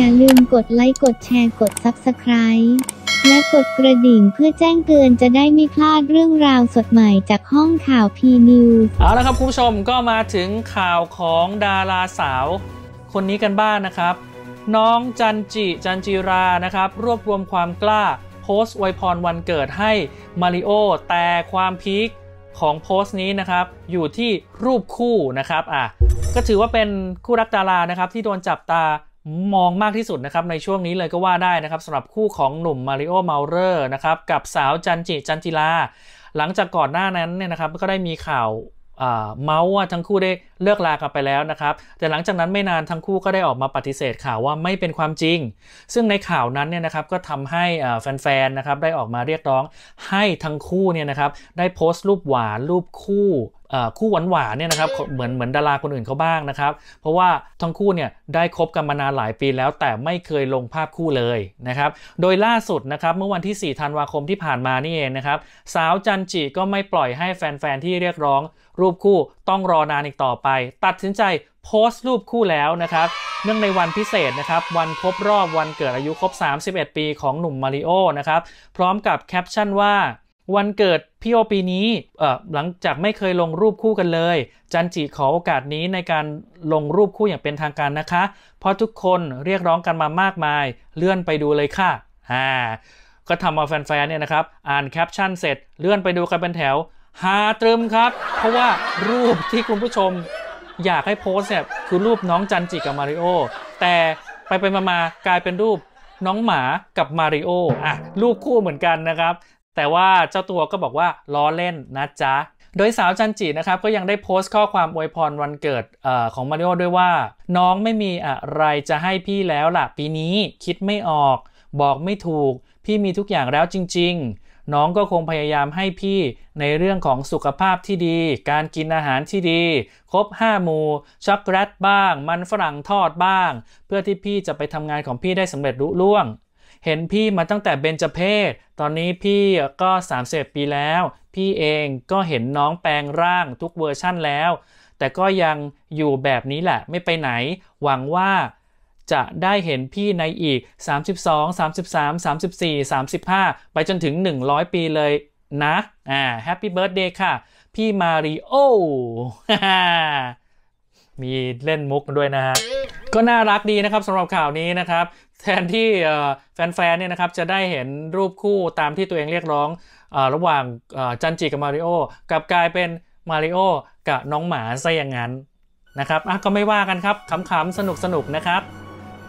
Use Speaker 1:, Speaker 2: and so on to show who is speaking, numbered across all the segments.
Speaker 1: อย่าลืมกดไลค์ กดแชร์ กด Subscribe และกดกระดิ่งเพื่อแจ้งเตือนจะได้ไม่พลาดเรื่องราวสดใหม่จากห้องข่าว P News
Speaker 2: เอาละครับคุณผู้ชมก็มาถึงข่าวของดาราสาว คนนี้กันบ้างนนะครับ น้องจันจิจันจิรานะครับ รวบรวมความกล้า โพสต์อวยพรวันเกิดให้มาริโอแต่ความพีคของโพสต์นี้นะครับ อยู่ที่รูปคู่นะครับอะก็ถือว่าเป็นคู่รักดารานะครับที่โดนจับตา มองมากที่สุดนะครับในช่วงนี้เลยก็ว่าได้นะครับสำหรับคู่ของหนุ่มมาริโอเมาเรอร์นะครับกับสาวจันจิจันจิลา หลังจากก่อนหน้านั้นเนี่ยนะครับก็ได้มีข่าว เมาส์ว่าทั้งคู่ได้เลิกลากันไปแล้วนะครับ แต่หลังจากนั้นไม่นานทั้งคู่ก็ได้ออกมาปฏิเสธข่าวว่าไม่เป็นความจริง ซึ่งในข่าวนั้นเนี่ยนะครับก็ทำให้แฟนๆนะครับได้ออกมาเรียกร้องให้ทั้งคู่เนี่ยนะครับได้โพสต์รูปหวานรูปคู่คู่หวานหวานเนี่ยนะครับเหมือนเหมือนดาราคนอื่นเขาบ้างนะครับ เพราะว่าทั้งคู่เนี่ยได้คบกันมานานหลายปีแล้วแต่ไม่เคยลงภาพคู่เลยนะครับโดยล่าสุดนะครับเมื่อวันที่ 4 ธันวาคมที่ผ่านมานี่เองนะครับสาวจันจิก็ไม่ปล่อยให้แฟนๆที่เรียกร้อง รูปคู่ต้องรอนานอีกต่อไป ตัดสินใจโพสต์รูปคู่แล้วนะครับ เนื่องในวันพิเศษนะครับ วันครบรอบวันเกิดอายุครบ 31 ปีของหนุ่มมาริโอนะครับ พร้อมกับแคปชั่นว่า วันเกิดพี่โอปีนี้เอ่อหลังจากไม่เคยลงรูปคู่กันเลย จันจิขอโอกาสนี้ในการลงรูปคู่อย่างเป็นทางการนะคะ เพราะทุกคนเรียกร้องกันมามากมาย เลื่อนไปดูเลยค่ะอ่าก็ทำเอาแฟนๆเนี่ยนะครับ อ่านแคปชั่นเสร็จเลื่อนไปดูกันเป็นแถว ฮาตรึมครับ เพราะว่ารูปที่คุณผู้ชมอยากให้โพสเนี่ยคือรูปน้องจันจิกับมาริโอแต่ไปไปมากลายเป็นรูปน้องหมากับมาริโออะรูปคู่เหมือนกันนะครับ แต่ว่าเจ้าตัวก็บอกว่าล้อเล่นนะจ๊ะ โดยสาวจันจินะครับก็ยังได้โพสต์ข้อความอวยพรวันเกิดอของมาริโอด้วยว่า น้องไม่มีอะไรจะให้พี่แล้วล่ะ ปีนี้คิดไม่ออก บอกไม่ถูก พี่มีทุกอย่างแล้วจริง ๆ น้องก็คงพยายามให้พี่ในเรื่องของสุขภาพที่ดี การกินอาหารที่ดี ครบ5หมู่ช็อกโกแลตบ้าง มันฝรั่งทอดบ้าง เพื่อที่พี่จะไปทำงานของพี่ได้สำเร็จรุ่ล่วง เห็นพี่มาตั้งแต่เบญจเพศ ตอนนี้พี่ก็30ปีแล้ว พี่เองก็เห็นน้องแปลงร่างทุกเวอร์ชั่นแล้ว แต่ก็ยังอยู่แบบนี้แหละไม่ไปไหน หวังว่า จะได้เห็นพี่ในอีก 32 33 34 35 ไปจนถึง 100 ปีเลยนะอ่า happy birthday ค่ะ พี่มาริโอมีเล่นมุกด้วยนะฮะ ก็น่ารักดีนะครับสำหรับข่าวนี้นะครับ แทนที่แฟนๆเนี่ยนะครับจะได้เห็นรูปคู่ตามที่ตัวเองเรียกร้องอระหว่างจันจิกับมาริโอกลับกลายเป็นมาริโอกับน้องหมาซะอย่างนั้นนะครับก็ไม่ว่ากันครับขำๆสนุกๆนะครับ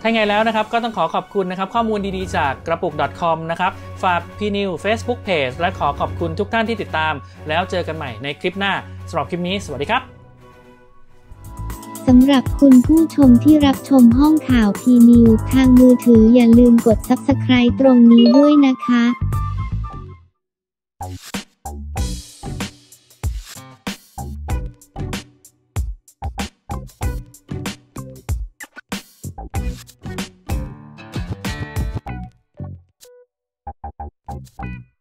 Speaker 2: ถ้าไงแล้วนะครับก็ต้องขอขอบคุณนะครับข้อมูลดีๆจากกระปุก .com นะครับฝากพีนิว Facebook Page และขอขอบคุณทุกท่านที่ติดตาม แล้วเจอกันใหม่ในคลิปหน้าสำหรับคลิปนี้ สวัสดีครับ
Speaker 1: สำหรับคุณผู้ชมที่รับชมห้องข่าวพีนิวทางมือถืออย่าลืมกด Subscribe ตรงนี้ด้วยนะคะ Thank you.